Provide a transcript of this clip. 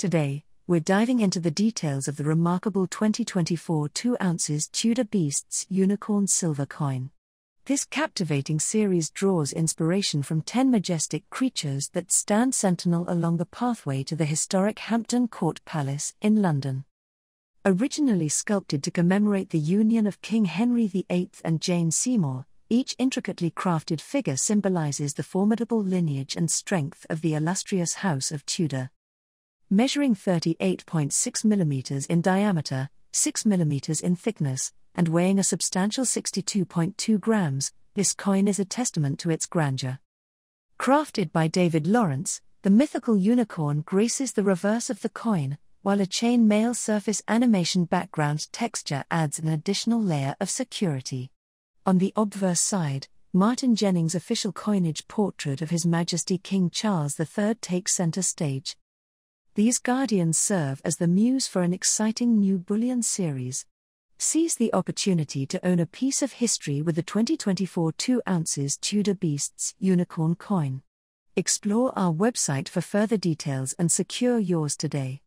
Today, we're diving into the details of the remarkable 2024 2 ounces Tudor Beasts Unicorn Silver Coin. This captivating series draws inspiration from 10 majestic creatures that stand sentinel along the pathway to the historic Hampton Court Palace in London. Originally sculpted to commemorate the union of King Henry VIII and Jane Seymour, each intricately crafted figure symbolizes the formidable lineage and strength of the illustrious House of Tudor. Measuring 38.6 mm in diameter, 6 mm in thickness, and weighing a substantial 62.2 grams, this coin is a testament to its grandeur. Crafted by David Lawrence, the mythical unicorn graces the reverse of the coin, while a chain mail surface animation background texture adds an additional layer of security. On the obverse side, Martin Jennings' official coinage portrait of His Majesty King Charles III takes center stage. These guardians serve as the muse for an exciting new bullion series. Seize the opportunity to own a piece of history with the 2024 2 ounces Tudor Beasts unicorn coin. Explore our website for further details and secure yours today.